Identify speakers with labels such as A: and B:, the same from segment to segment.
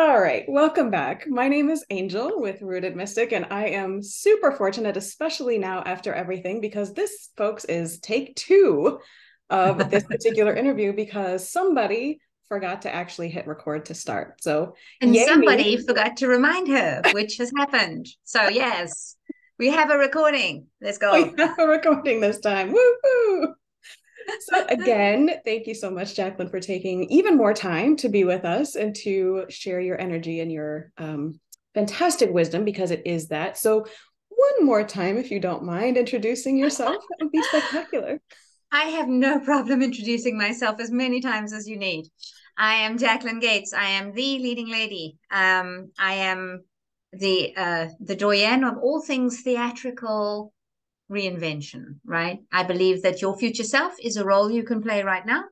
A: All right, welcome back. My name is Angel with Rooted Mystic, and I am super fortunate, especially now after everything, because this, folks, is take two of this particular interview because somebody forgot to actually hit record to start. So,
B: and somebody me. forgot to remind her, which has happened. So, yes, we have a recording. Let's go.
A: We have a recording this time. Woo so again, thank you so much, Jacqueline, for taking even more time to be with us and to share your energy and your um, fantastic wisdom because it is that. So one more time, if you don't mind introducing yourself, that would be spectacular.
B: I have no problem introducing myself as many times as you need. I am Jacqueline Gates. I am the leading lady. Um, I am the uh, the doyenne of all things theatrical, reinvention, right? I believe that your future self is a role you can play right now.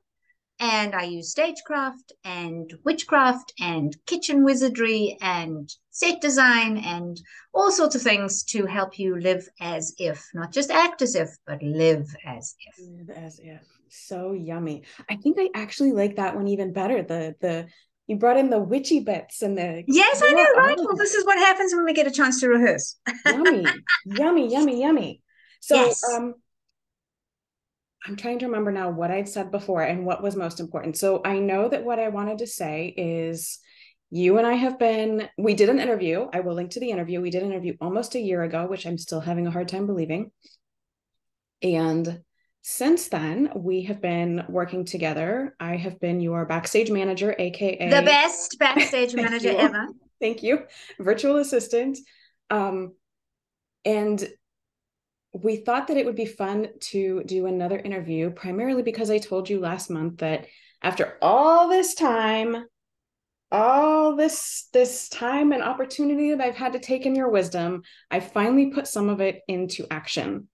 B: And I use stagecraft and witchcraft and kitchen wizardry and set design and all sorts of things to help you live as if, not just act as if, but live as if.
A: Live as if. So yummy. I think I actually like that one even better. The the you brought in the witchy bits and the
B: yes, I know, right? Well, this is what happens when we get a chance to rehearse.
A: yummy, yummy, yummy, yummy. So yes. um I'm trying to remember now what I'd said before and what was most important. So I know that what I wanted to say is you and I have been, we did an interview. I will link to the interview. We did an interview almost a year ago, which I'm still having a hard time believing. And since then, we have been working together. I have been your backstage manager, AKA
B: the best backstage manager ever.
A: Thank you. Virtual assistant. Um, and we thought that it would be fun to do another interview, primarily because I told you last month that after all this time, all this this time and opportunity that I've had to take in your wisdom, I finally put some of it into action.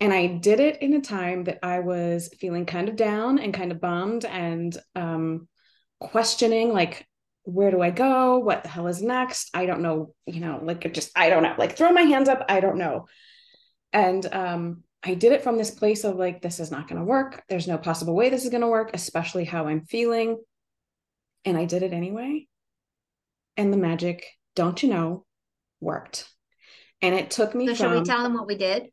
A: And I did it in a time that I was feeling kind of down and kind of bummed and um, questioning, like, where do I go? What the hell is next? I don't know. You know, like, just, I don't know. Like, throw my hands up. I don't know and um, I did it from this place of like, this is not going to work. There's no possible way this is going to work, especially how I'm feeling. And I did it anyway. And the magic, don't you know, worked. And it took me.
B: So, from, shall we tell them what we did?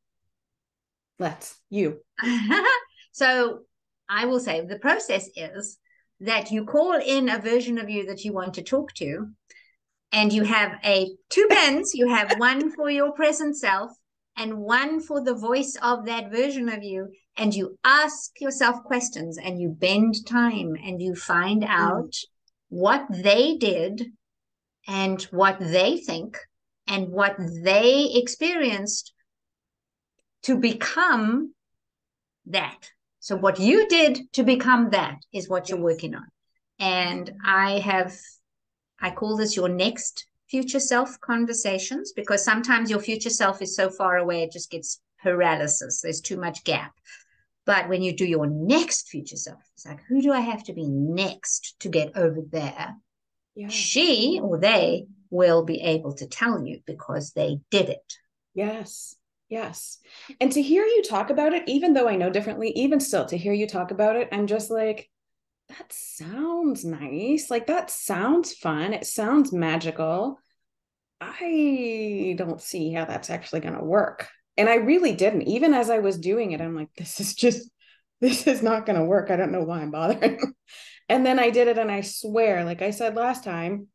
A: Let's, you.
B: so, I will say the process is that you call in a version of you that you want to talk to, and you have a two pens. You have one for your present self and one for the voice of that version of you and you ask yourself questions and you bend time and you find mm. out mm. what they did and what they think and what they experienced to become that so what you did to become that is what you're working on and i have i call this your next future self conversations because sometimes your future self is so far away it just gets paralysis. There's too much gap. But when you do your next future self it's like who do i have to be next to get over there? Yeah. she or they will be able to tell you because they did it.
A: Yes. Yes. And to hear you talk about it even though i know differently even still to hear you talk about it i'm just like that sounds nice. Like that sounds fun. It sounds magical. I don't see how that's actually going to work. And I really didn't. Even as I was doing it, I'm like, this is just, this is not going to work. I don't know why I'm bothering. and then I did it. And I swear, like I said last time,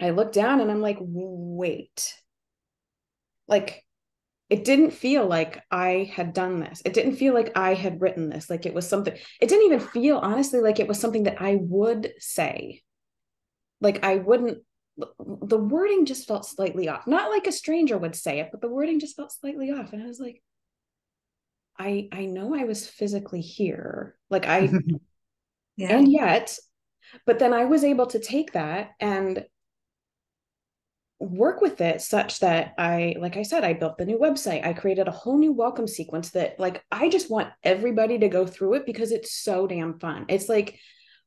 A: I looked down and I'm like, wait. Like it didn't feel like I had done this. It didn't feel like I had written this. Like it was something, it didn't even feel honestly like it was something that I would say. Like I wouldn't, the wording just felt slightly off. Not like a stranger would say it, but the wording just felt slightly off. And I was like, I I know I was physically here. Like I yeah. and yet, but then I was able to take that and work with it such that I, like I said, I built the new website. I created a whole new welcome sequence that, like, I just want everybody to go through it because it's so damn fun. It's like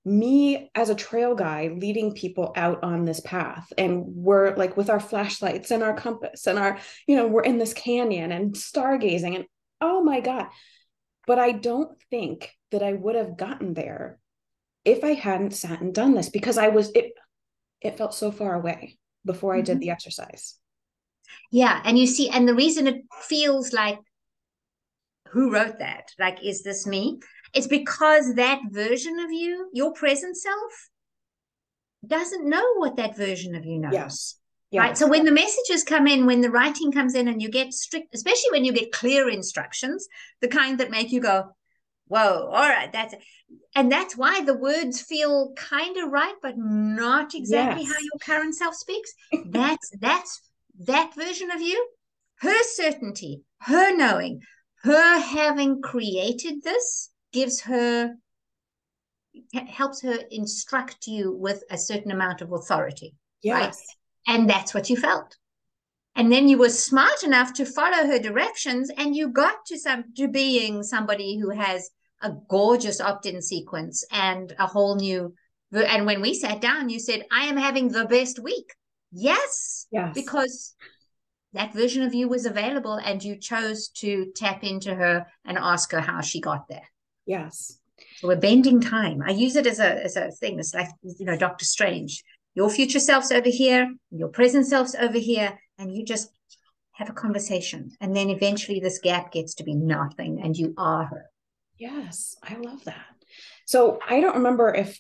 A: me as a trail guy leading people out on this path. And we're like with our flashlights and our compass and our, you know, we're in this canyon and stargazing and oh my God. But I don't think that I would have gotten there if I hadn't sat and done this because I was, it, it felt so far away before I did mm-hmm. the exercise.
B: Yeah. And you see, and the reason it feels like, who wrote that? Like, is this me? It's because that version of you, your present self, doesn't know what that version of you knows.
A: Yes.
B: yes. Right. So when the messages come in, when the writing comes in and you get strict, especially when you get clear instructions, the kind that make you go, whoa, all right, that's. And that's why the words feel kind of right, but not exactly yes. how your current self speaks. that's that's that version of you, her certainty, her knowing, her having created this gives her helps her instruct you with a certain amount of authority.
A: Yes. Right?
B: And that's what you felt. And then you were smart enough to follow her directions and you got to some to being somebody who has a gorgeous opt-in sequence and a whole new and when we sat down you said i am having the best week. Yes
A: yes.
B: because that version of you was available and you chose to tap into her and ask her how she got there.
A: Yes.
B: So we're bending time. I use it as a as a thing. It's like you know dr strange. Your future self's over here your present self's over here and you just have a conversation. And then eventually this gap gets to be nothing and you are her
A: Yes, I love that. So I don't remember if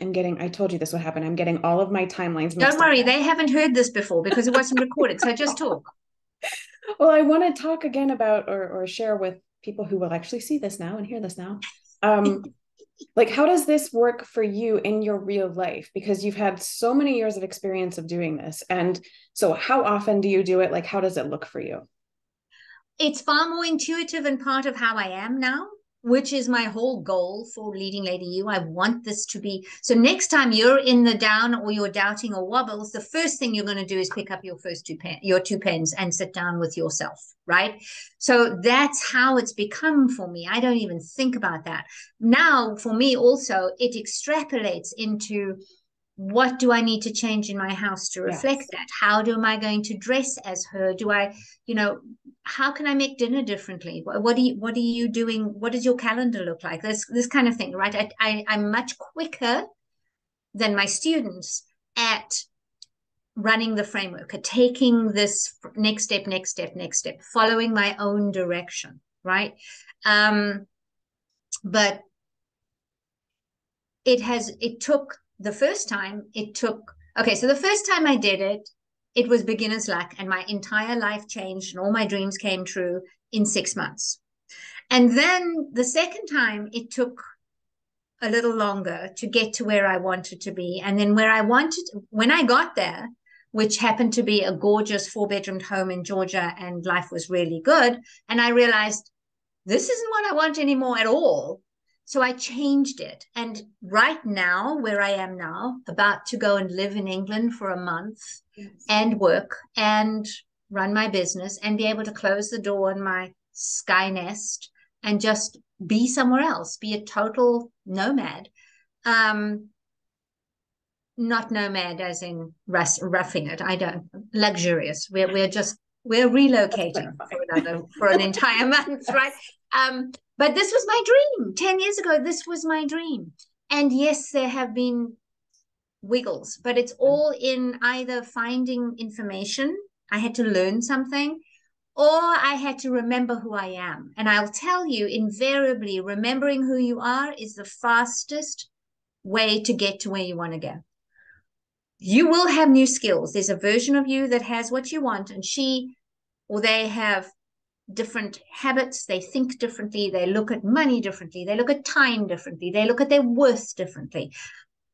A: I'm getting, I told you this would happen. I'm getting all of my timelines.
B: Don't worry, up. they haven't heard this before because it wasn't recorded. So just talk.
A: Well, I want to talk again about or, or share with people who will actually see this now and hear this now. Um, like, how does this work for you in your real life? Because you've had so many years of experience of doing this. And so, how often do you do it? Like, how does it look for you?
B: It's far more intuitive and part of how I am now which is my whole goal for Leading Lady U i want this to be so next time you're in the down or you're doubting or wobbles the first thing you're going to do is pick up your first two pen your two pens and sit down with yourself right so that's how it's become for me i don't even think about that now for me also it extrapolates into what do I need to change in my house to reflect yes. that? How do am I going to dress as her? Do I, you know, how can I make dinner differently? What, are you what are you doing? What does your calendar look like? This this kind of thing, right? I, I I'm much quicker than my students at running the framework, at taking this next step, next step, next step, following my own direction, right? Um, but it has it took the first time it took okay so the first time i did it it was beginner's luck and my entire life changed and all my dreams came true in six months. And then the second time it took a little longer to get to where i wanted to be. And then where i wanted when i got there which happened to be a gorgeous four bedroomed home in georgia and life was really good and i realized this isn't what i want anymore at all so I changed it. And right now, where I am now, about to go and live in England for a month yes. and work and run my business and be able to close the door on my sky nest and just be somewhere else, be a total nomad. Um, not nomad as in roughing it. I don't luxurious. We're we're just we're relocating for another for an entire month, right? Um, but this was my dream. 10 years ago, this was my dream. And yes, there have been wiggles, but it's mm. all in either finding information, I had to learn something, or I had to remember who I am. And I'll tell you, invariably, remembering who you are is the fastest way to get to where you want to go. You will have new skills. There's a version of you that has what you want, and she or they have different habits, they think differently, they look at money differently, they look at time differently, they look at their worth differently.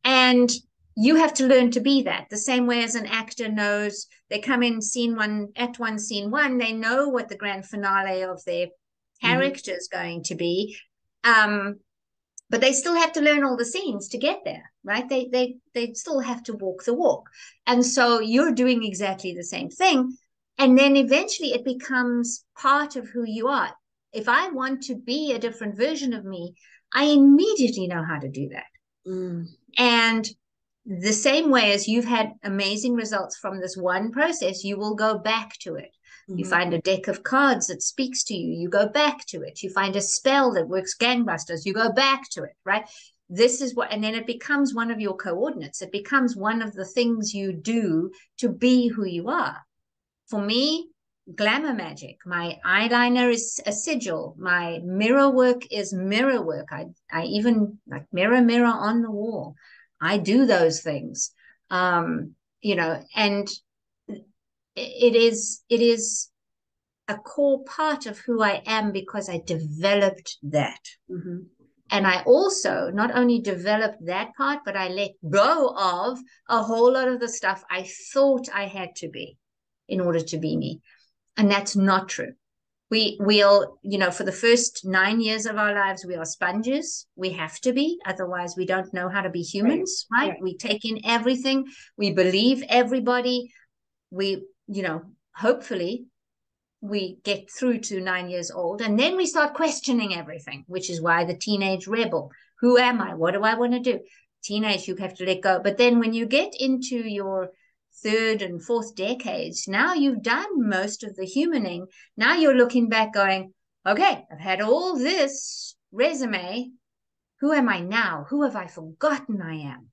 B: And you have to learn to be that. The same way as an actor knows they come in scene one at one scene one they know what the grand finale of their mm-hmm. character is mm-hmm. going to be. Um but they still have to learn all the scenes to get there right? They they they still have to walk the walk. And so you're doing exactly the same thing and then eventually it becomes part of who you are. If I want to be a different version of me, I immediately know how to do that. Mm. And the same way as you've had amazing results from this one process, you will go back to it. Mm-hmm. You find a deck of cards that speaks to you, you go back to it. You find a spell that works gangbusters, you go back to it, right? this is what and then it becomes one of your coordinates it becomes one of the things you do to be who you are for me glamour magic. My eyeliner is a sigil. My mirror work is mirror work. I i even like mirror mirror on the wall. I do those things. Um you know and it is it is a core part of who i am because i developed that.
A: Mm-hmm.
B: and I also not only developed that part, but I let go of a whole lot of the stuff I thought I had to be in order to be me. And that's not true. We we'll, you know, for the first nine years of our lives, we are sponges. We have to be, otherwise we don't know how to be humans, right?
A: right.
B: We take in everything, we believe everybody, we, you know, hopefully we get through to nine years old and then we start questioning everything which is why the teenage rebel who am i what do i want to do teenage you have to let go but then when you get into your third and fourth decades. Now you've done most of the humaning. Now you're looking back going okay i've had all this resume. Who am i now? Who have i forgotten i am?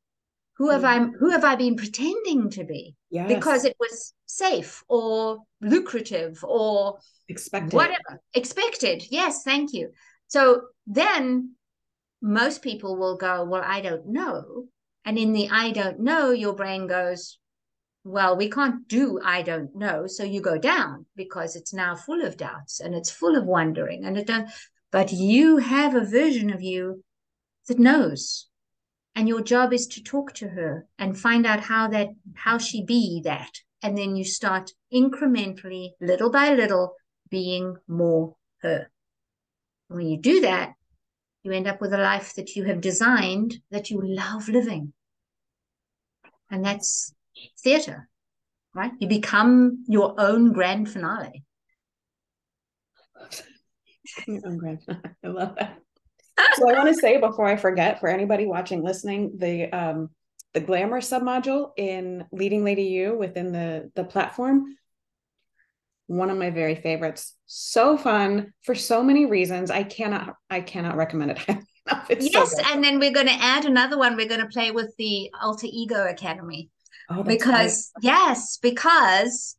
B: Who have i who have i been pretending to be?
A: Yes.
B: because it was safe or lucrative or
A: expected.
B: whatever. Expected. Yes thank you. So then most people will go well i don't know. And in the i don't know your brain goes well we can't do i don't know. So you go down because it's now full of doubts and it's full of wondering and it don't but you have a version of you that knows. And your job is to talk to her and find out how that how she be that. And then you start incrementally little by little being more her. And when you do that you end up with a life that you have designed that you love living. And that's theater right you become your own grand finale
A: I'm grand. finale. I love that. So I want to say before I forget, for anybody watching, listening, the um the glamour submodule in Leading Lady U within the the platform, one of my very favorites. So fun for so many reasons. I cannot I cannot recommend it highly enough. It's
B: yes
A: good.
B: and then we're going to add another one we're going to play with the alter ego academy
A: Oh,
B: because yes because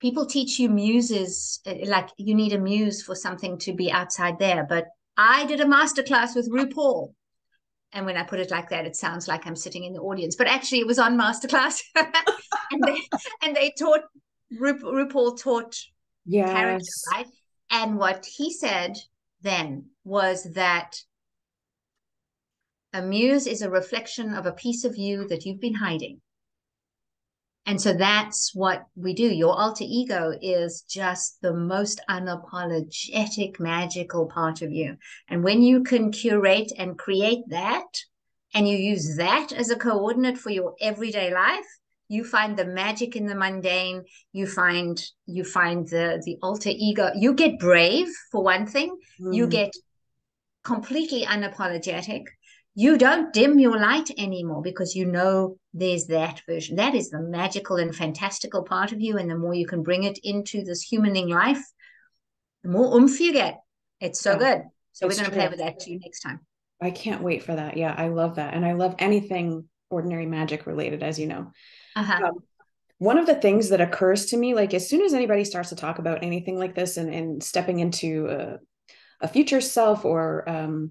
B: people teach you muses uh, like you need a muse for something to be outside there. But i did a masterclass with RuPaul and when i put it like that it sounds like i'm sitting in the audience. But actually it was on masterclass. And they and they taught Ru, RuPaul taught
A: yes.
B: character right? And what he said then was that a muse is a reflection of a piece of you that you've been hiding and so that's what we do. Your alter ego is just the most unapologetic, magical part of you. And when you can curate and create that, and you use that as a coordinate for your everyday life, you find the magic in the mundane. You find you find the the alter ego. You get brave for one thing. You
A: Mm.
B: get completely unapologetic you don't dim your light anymore because you know there's that version. That is the magical and fantastical part of you. And the more you can bring it into this humaning life, the more oomph you get. It's so
A: Yeah,
B: good. So we're going to play with that too next time.
A: I can't wait for that. Yeah, I love that. And I love anything ordinary magic related, as you know.
B: Uh-huh.
A: Um, one of the things that occurs to me, like as soon as anybody starts to talk about anything like this and, and stepping into a, a future self or um,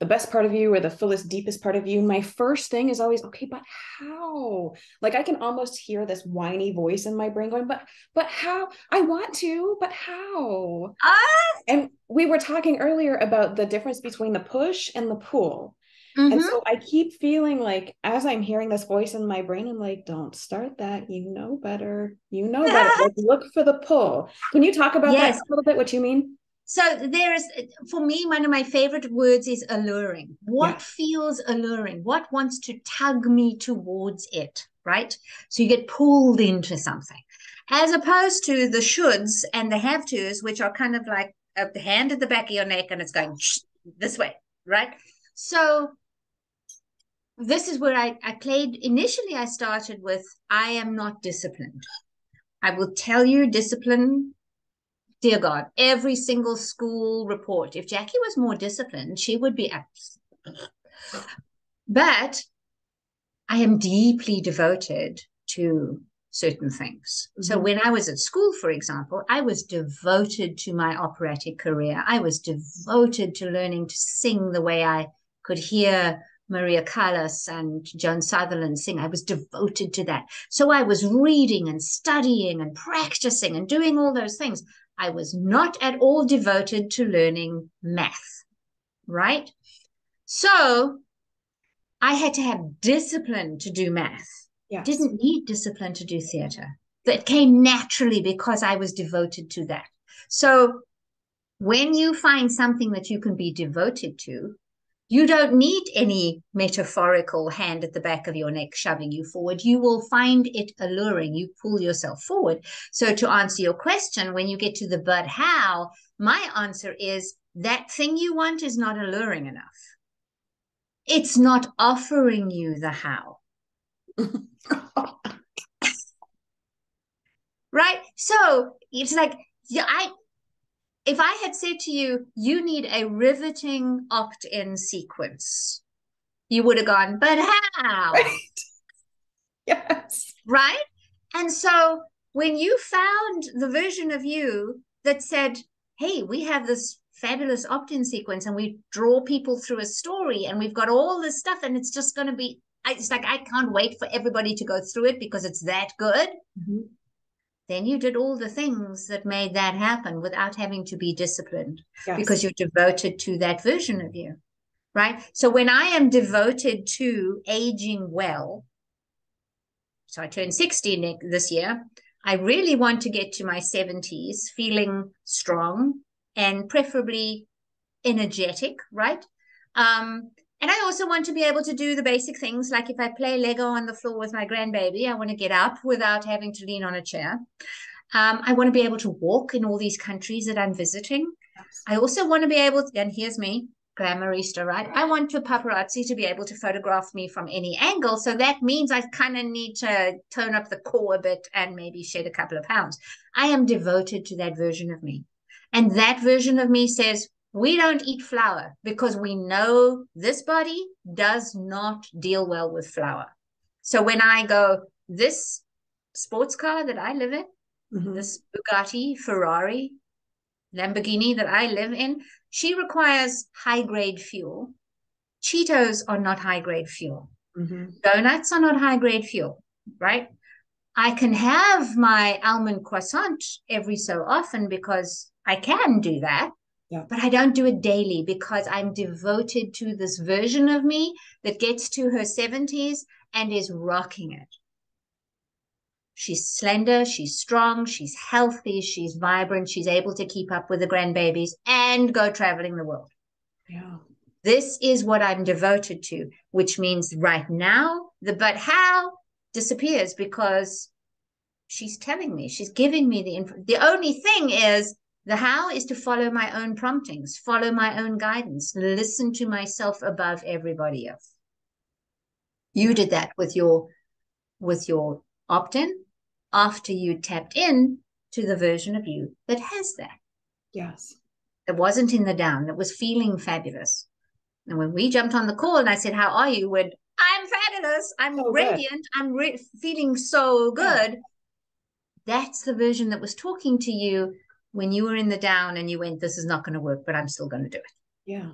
A: the best part of you or the fullest, deepest part of you, my first thing is always, okay, but how? Like I can almost hear this whiny voice in my brain going, but but how? I want to, but how?
B: Ah,
A: And we were talking earlier about the difference between the push and the pull.
B: mhm.
A: And so I keep feeling like as I'm hearing this voice in my brain, I'm like, don't start that. You know better. You know better. Like, look for the pull. Can you talk about
B: Yes.
A: that a little bit? What you mean?
B: So there is, for me, one of my favorite words is alluring. What
A: Yeah.
B: feels alluring? What wants to tug me towards it, right? So you get pulled into something, as opposed to the shoulds and the have tos, which are kind of like a hand at the back of your neck and it's going this way, right? So this is where I, I played. Initially, I started with I am not disciplined. I will tell you, discipline dear God, every single school report. If Jackie was more disciplined, she would be. But I am deeply devoted to certain things. Mm-hmm. So when I was at school, for example, I was devoted to my operatic career. I was devoted to learning to sing the way I could hear Maria Callas and Joan Sutherland sing. I was devoted to that. So I was reading and studying and practicing and doing all those things. I was not at all devoted to learning math, right? So I had to have discipline to do math. Didn't need discipline to do theater. That came naturally because I was devoted to that. So when you find something that you can be devoted to, you don't need any metaphorical hand at the back of your neck shoving you forward. You will find it alluring. You pull yourself forward. So, to answer your question, when you get to the but how, my answer is that thing you want is not alluring enough. It's not offering you the how. right? So, it's like, yeah, I if I had said to you, you need a riveting opt in sequence, you would have gone, but how?
A: Right. Yes.
B: Right. And so when you found the version of you that said, hey, we have this fabulous opt in sequence and we draw people through a story and we've got all this stuff and it's just going to be, it's like, I can't wait for everybody to go through it because it's that good. Mm-hmm then you did all the things that made that happen without having to be disciplined yes. because you're devoted to that version of you. Right. So when I am devoted to aging well, so I turned 60 this year, I really want to get to my 70s feeling strong and preferably energetic, right? Um, and I also want to be able to do the basic things like if I play Lego on the floor with my grandbaby, I want to get up without having to lean on a chair. Um, I want to be able to walk in all these countries that I'm visiting. I also want to be able to, and here's me, glamourista, right? I want to paparazzi to be able to photograph me from any angle. So that means I kind of need to tone up the core a bit and maybe shed a couple of pounds. I am devoted to that version of me. And that version of me says, we don't eat flour because we know this body does not deal well with flour. So when I go, this sports car that I live in, mm-hmm. this Bugatti, Ferrari, Lamborghini that I live in, she requires high grade fuel. Cheetos are not high grade fuel. Mm-hmm. Donuts are not high grade fuel, right? I can have my almond croissant every so often because I can do that. Yeah. But I don't do it daily because I'm devoted to this version of me that gets to her 70s and is rocking it. She's slender, she's strong, she's healthy, she's vibrant, she's able to keep up with the grandbabies and go traveling the world.
A: Yeah.
B: This is what I'm devoted to, which means right now, the but how disappears because she's telling me, she's giving me the info. The only thing is the how is to follow my own promptings, follow my own guidance, listen to myself above everybody else. You did that with your with your opt-in after you tapped in to the version of you that has that.
A: Yes.
B: That wasn't in the down, that was feeling fabulous. And when we jumped on the call and I said, How are you? With I'm fabulous. I'm so radiant. Good. I'm re- feeling so good. Yeah. That's the version that was talking to you when you were in the down and you went, this is not going to work, but I'm still going to do it.
A: Yeah.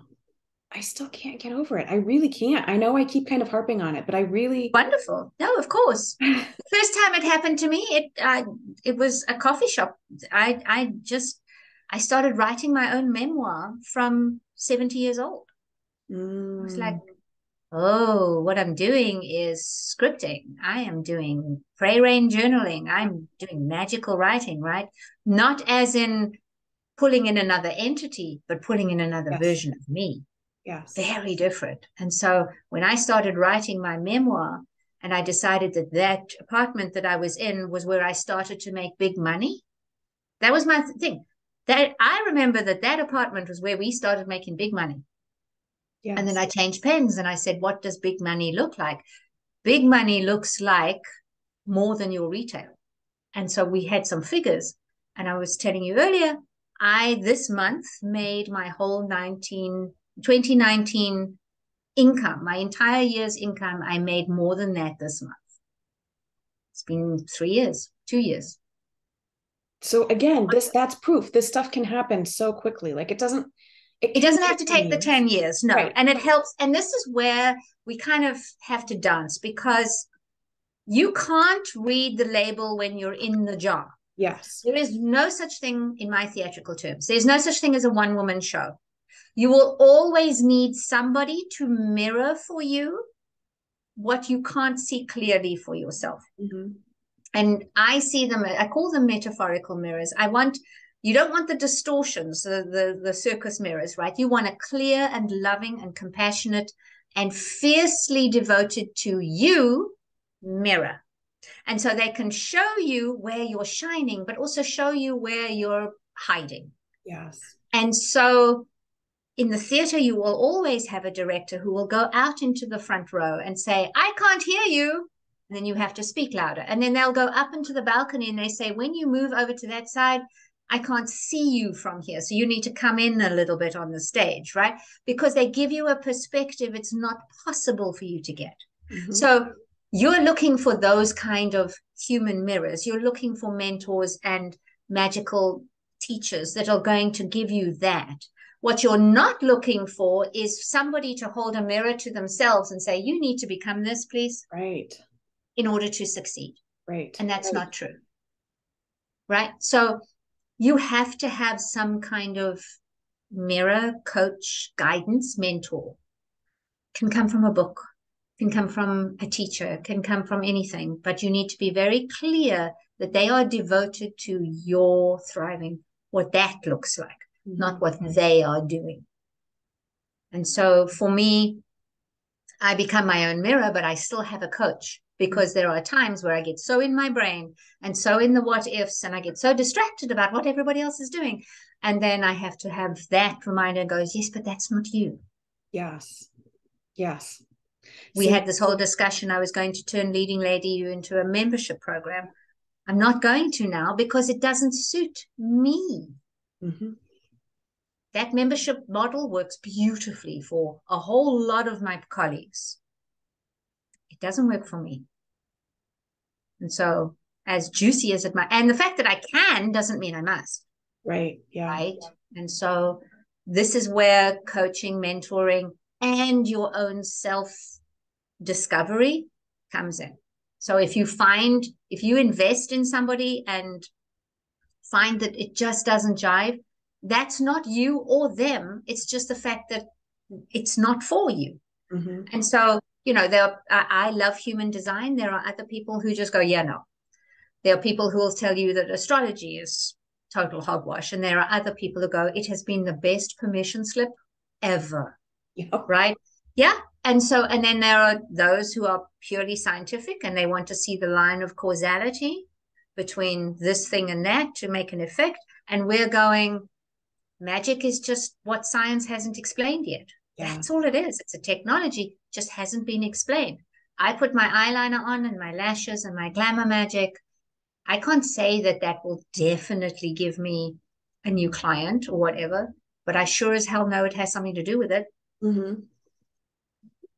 A: I still can't get over it. I really can't. I know I keep kind of harping on it, but I really
B: wonderful. No, of course. the first time it happened to me, it uh, it was a coffee shop. I I just I started writing my own memoir from seventy years old. Mm. It was like mm oh, what I'm doing is scripting. I am doing Pray Rain journaling. I'm doing magical writing, right? Not as in pulling in another entity, but pulling in another yes. version of me.
A: Yes.
B: Very different. And so when I started writing my memoir, and I decided that that apartment that I was in was where I started to make big money. That was my thing. That I remember that that apartment was where we started making big money. Yes. And then I changed pens and I said, what does big money look like? Big money looks like more than your retail. And so we had some figures. And I was telling you earlier, I this month made my whole 19, 2019 income, my entire year's income, I made more than that this month. It's been three years, two years.
A: So again, this that's proof. This stuff can happen so quickly. Like it doesn't
B: it, it doesn't have to take the 10 years. No. Right. And it helps. And this is where we kind of have to dance because you can't read the label when you're in the job.
A: Yes.
B: There is no such thing in my theatrical terms. There's no such thing as a one woman show. You will always need somebody to mirror for you what you can't see clearly for yourself. Mm-hmm. And I see them, I call them metaphorical mirrors. I want, you don't want the distortions, the, the, the circus mirrors, right? You want a clear and loving and compassionate and fiercely devoted to you mirror. And so they can show you where you're shining, but also show you where you're hiding.
A: Yes.
B: And so in the theater, you will always have a director who will go out into the front row and say, I can't hear you. And then you have to speak louder. And then they'll go up into the balcony and they say, when you move over to that side, I can't see you from here. So you need to come in a little bit on the stage, right? Because they give you a perspective it's not possible for you to get. Mm-hmm. So you're looking for those kind of human mirrors. You're looking for mentors and magical teachers that are going to give you that. What you're not looking for is somebody to hold a mirror to themselves and say, you need to become this, please.
A: Right.
B: In order to succeed.
A: Right.
B: And that's
A: right.
B: not true. Right. So you have to have some kind of mirror, coach, guidance, mentor. Can come from a book, can come from a teacher, can come from anything, but you need to be very clear that they are devoted to your thriving, what that looks like, mm-hmm. not what they are doing. And so for me, I become my own mirror, but I still have a coach because there are times where I get so in my brain and so in the what ifs and I get so distracted about what everybody else is doing. And then I have to have that reminder goes, yes, but that's not you.
A: Yes. Yes
B: we so, had this whole discussion. I was going to turn Leading Lady U into a membership program. I'm not going to now because it doesn't suit me. Mm-hmm. That membership model works beautifully for a whole lot of my colleagues. It doesn't work for me. And so, as juicy as it might, and the fact that I can doesn't mean I must.
A: Right. Yeah.
B: Right. And so, this is where coaching, mentoring, and your own self discovery comes in. So if you find, if you invest in somebody and find that it just doesn't jive, that's not you or them. It's just the fact that it's not for you. Mm-hmm. And so, you know, there are, I, I love human design. There are other people who just go, yeah, no. There are people who will tell you that astrology is total hogwash. And there are other people who go, it has been the best permission slip ever. Yep. Right. Yeah. And so, and then there are those who are purely scientific and they want to see the line of causality between this thing and that to make an effect. And we're going, magic is just what science hasn't explained yet. Yeah. That's all it is. It's a technology, just hasn't been explained. I put my eyeliner on and my lashes and my glamour magic. I can't say that that will definitely give me a new client or whatever, but I sure as hell know it has something to do with it. Mm-hmm.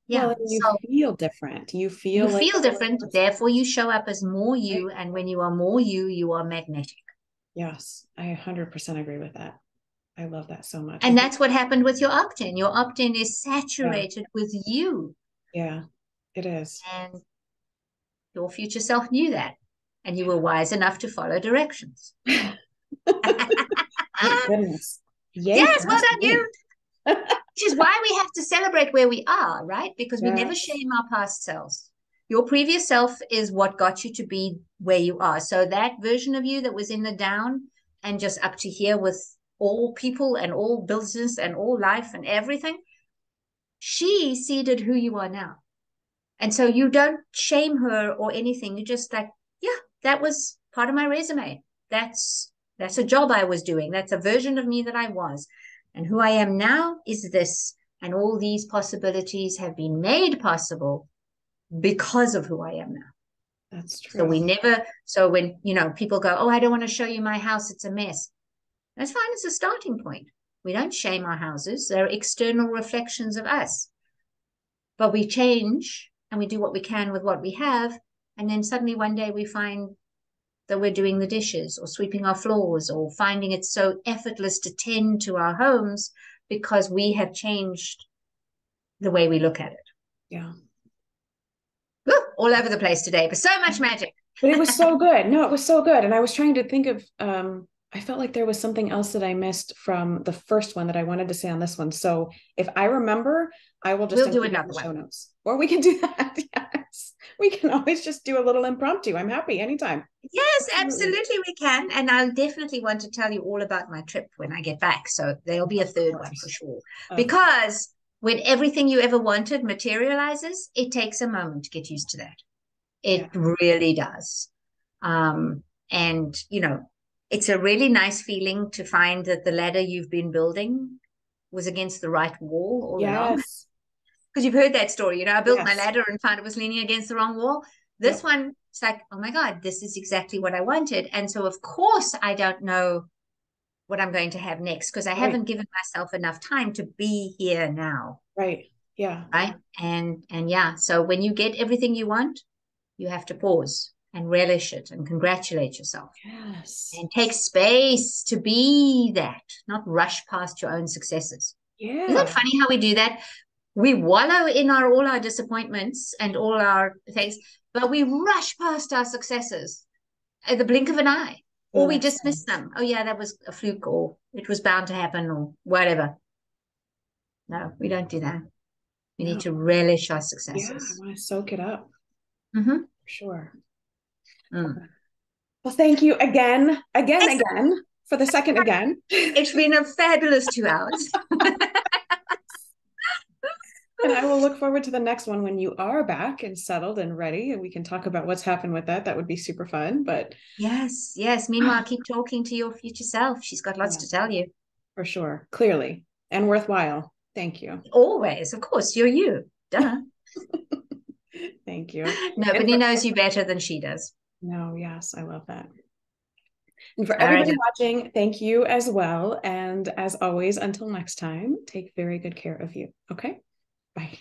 A: Yeah, well, you so feel different. You feel
B: you like feel different. Therefore, you show up as more you, and when you are more you, you are magnetic.
A: Yes, I 100% agree with that. I love that so much.
B: And that's what happened with your opt-in. Your opt-in is saturated yeah. with you.
A: Yeah, it is.
B: And your future self knew that, and you were wise enough to follow directions.
A: goodness.
B: Yay, yes, well done, you. Which is why we have to celebrate where we are, right? Because we never shame our past selves. Your previous self is what got you to be where you are. So that version of you that was in the down and just up to here with all people and all business and all life and everything, she seeded who you are now. And so you don't shame her or anything. You just like, yeah, that was part of my resume. That's that's a job I was doing. That's a version of me that I was. And who I am now is this. And all these possibilities have been made possible because of who I am now.
A: That's true.
B: So we never, so when, you know, people go, oh, I don't want to show you my house, it's a mess. That's fine as a starting point. We don't shame our houses, they're external reflections of us. but we change and we do what we can with what we have. And then suddenly one day we find that we're doing the dishes or sweeping our floors or finding it so effortless to tend to our homes because we have changed the way we look at it.
A: Yeah.
B: Woo, all over the place today, but so much magic.
A: but it was so good. No, it was so good. And I was trying to think of um I felt like there was something else that I missed from the first one that I wanted to say on this one. So if I remember, I will just
B: we'll do another show
A: one. notes. Or we can do that. Yes. We can always just do a little impromptu. I'm happy anytime.
B: Yes, absolutely. we can. And I'll definitely want to tell you all about my trip when I get back. So there'll be a third one for sure. Okay. Because when everything you ever wanted materializes, it takes a moment to get used to that. It yeah. really does. Um, and you know, it's a really nice feeling to find that the ladder you've been building was against the right wall all yes. along. Because you've heard that story, you know, I built yes. my ladder and found it was leaning against the wrong wall. This yep. one, it's like, oh my God, this is exactly what I wanted. And so, of course, I don't know what I'm going to have next because I right. haven't given myself enough time to be here now.
A: Right. Yeah.
B: Right. And and yeah. So when you get everything you want, you have to pause and relish it and congratulate yourself.
A: Yes.
B: And take space to be that, not rush past your own successes.
A: Yeah.
B: Isn't it funny how we do that? We wallow in our all our disappointments and all our things, but we rush past our successes at the blink of an eye or we dismiss them. Oh yeah, that was a fluke, or it was bound to happen, or whatever. No, we don't do that. We no. need to relish our successes. Yeah,
A: I want to soak it up.
B: Mm-hmm.
A: Sure. Mm. Well, thank you again, again, it's, again, for the second again.
B: It's been a fabulous two hours.
A: and I will look forward to the next one when you are back and settled and ready, and we can talk about what's happened with that. That would be super fun. But
B: yes, yes. Meanwhile, keep talking to your future self. She's got lots yeah, to tell you.
A: For sure, clearly, and worthwhile. Thank you.
B: Always, of course, you're you. Duh.
A: Thank you.
B: Nobody knows you better than she does.
A: No, yes, I love that. And for everybody right. watching, thank you as well. And as always, until next time, take very good care of you. Okay. Bye.